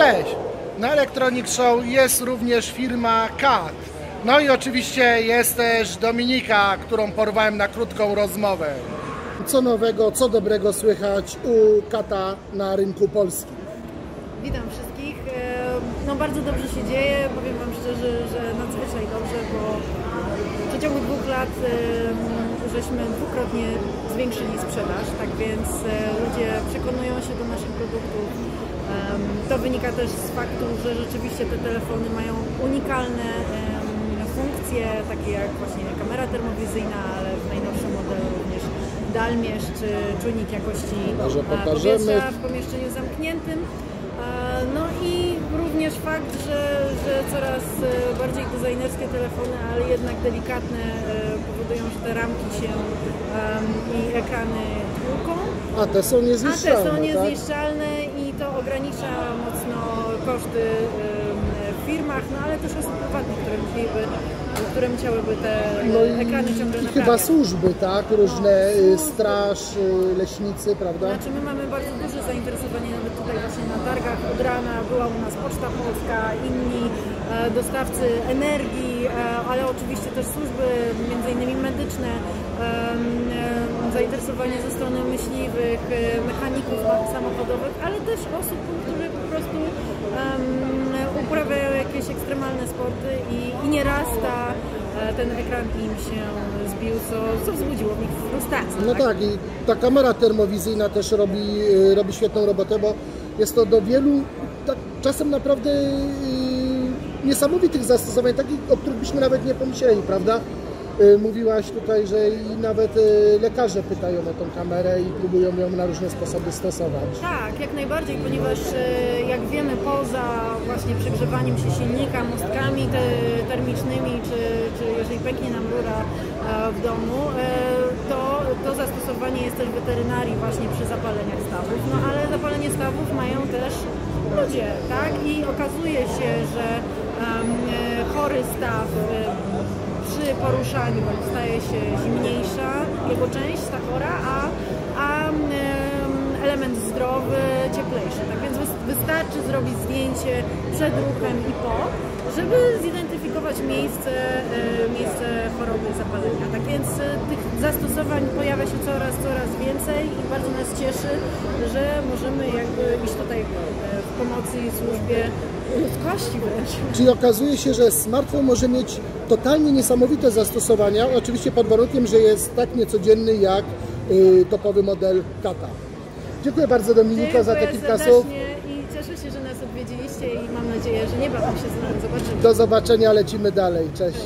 Cześć! Na Electronic Show jest również firma CAT. No i oczywiście jest też Dominika, którą porwałem na krótką rozmowę. Co nowego, co dobrego słychać u Kata na rynku polskim? Witam wszystkich. E, No bardzo dobrze się dzieje, powiem Wam szczerze, że nadzwyczaj dobrze, bo w przeciągu dwóch lat żeśmy dwukrotnie zwiększyli sprzedaż, tak więc e, ludzie przekonują się do naszych produktów. To wynika też z faktu, że rzeczywiście te telefony mają unikalne funkcje, takie jak właśnie kamera termowizyjna, ale w najnowszym modelu również dalmierz czy czujnik jakości e, powietrza w pomieszczeniu zamkniętym. E, No i również fakt, że, że coraz bardziej designerskie telefony, ale jednak delikatne powodują, że te ramki się i ekrany tłuką. A te są A te niezniszczalne, są tak? niezniszczalne i to ogranicza mocno koszty w firmach, no ale też osób prywatnych, które musieliby, które musiałyby te No ekrany ciągle i naprawiać. chyba służby, tak? Różne y, służby. straż, y, leśnicy, prawda? Znaczy my mamy bardzo duże zainteresowanie nawet tutaj właśnie na targach od rana. Była u nas Poczta Polska, inni dostawcy energii, e, ale oczywiście też służby między innymi medyczne, e, zainteresowanie ze strony myśliwych, e, mechaników samochodowych, ale też osób, które po prostu uprawiają jakieś ekstremalne sporty i, i nieraz ta, e, ten ekran im się zbił, co, co wzbudziło w nich frustrację. No tak, i ta kamera termowizyjna też robi, robi świetną robotę, bo jest to do wielu, tak, czasem naprawdę y, niesamowitych zastosowań, takich, o których byśmy nawet nie pomyśleli, prawda? Y, Mówiłaś tutaj, że i nawet y, lekarze pytają o tą kamerę i próbują ją na różne sposoby stosować. Tak, jak najbardziej, ponieważ e, jak wiemy, poza właśnie przegrzewaniem się silnika, mostkami te, termicznymi, czy, czy jeżeli pęknie nam rura e, w domu, e, to, to zastosowanie jest też w weterynarii właśnie przy zapaleniach stawów. No ale zapalenie stawów mają też ludzie, tak? I okazuje się, że e, chory staw e, przy poruszaniu staje się zimniejsza, jego część, ta chora, a, a em, element zdrowy cieplejszy. Tak więc wys- wystarczy zrobić zdjęcie przed ruchem i po, żeby zidentyfikować miejsce, e, miejsce choroby zapalenia. Tak więc tych zastosowań pojawia się coraz, coraz więcej i bardzo nas cieszy, że możemy jakby iść tutaj pomocy i służbie ludzkości wręcz. Czyli okazuje się, że smartfon może mieć totalnie niesamowite zastosowania, oczywiście pod warunkiem, że jest tak niecodzienny jak y, topowy model Kata. Dziękuję bardzo Dominiko za te Dziękuję kilka słów. i cieszę się, że nas odwiedziliście i mam nadzieję, że niebawem się z nami zobaczymy. Do zobaczenia, lecimy dalej. Cześć.